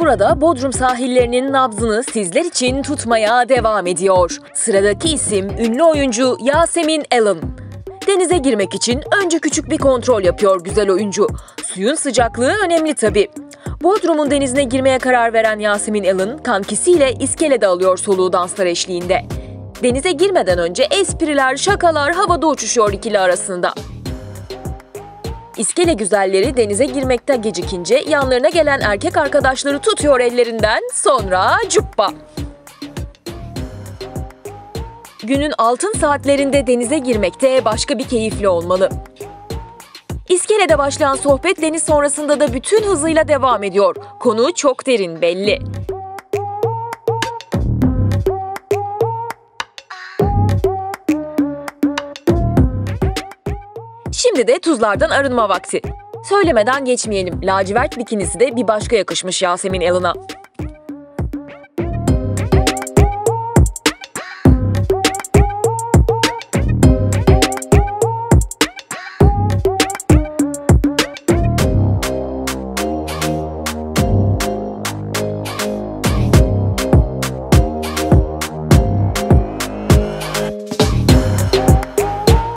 burada Bodrum sahillerinin nabzını sizler için tutmaya devam ediyor. Sıradaki isim ünlü oyuncu Yasemin Allen. Denize girmek için önce küçük bir kontrol yapıyor güzel oyuncu. Suyun sıcaklığı önemli tabii. Bodrum'un denizine girmeye karar veren Yasemin Allen kankisiyle iskelede alıyor soluğu danslar eşliğinde. Denize girmeden önce espriler, şakalar havada uçuşuyor ikili arasında. İskele güzelleri denize girmekte gecikince yanlarına gelen erkek arkadaşları tutuyor ellerinden sonra cuppa. Günün altın saatlerinde denize girmekte başka bir keyifli olmalı. İskelede başlayan sohbet deniz sonrasında da bütün hızıyla devam ediyor. Konu çok derin belli. De tuzlardan arınma vakti. Söylemeden geçmeyelim. Lacivert bikinisi de bir başka yakışmış Yasemin Allen'a.